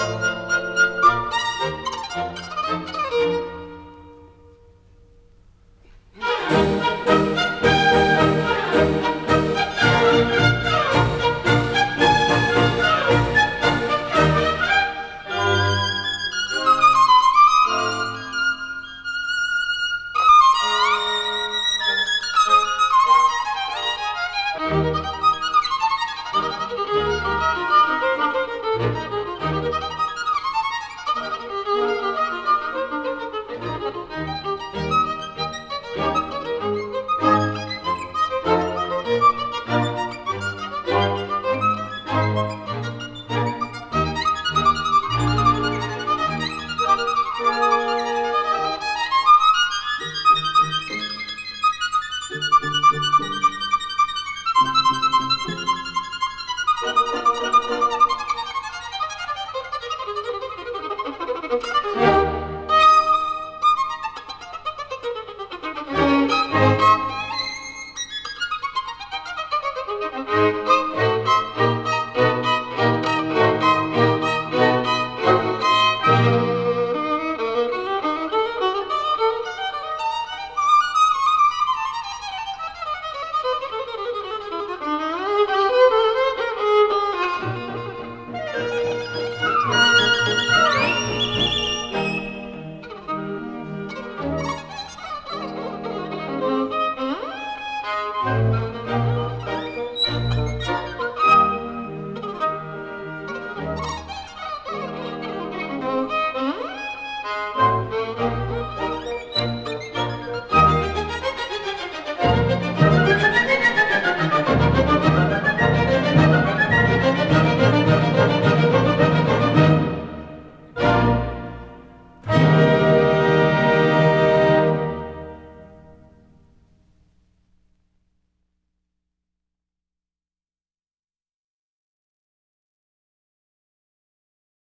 Bye.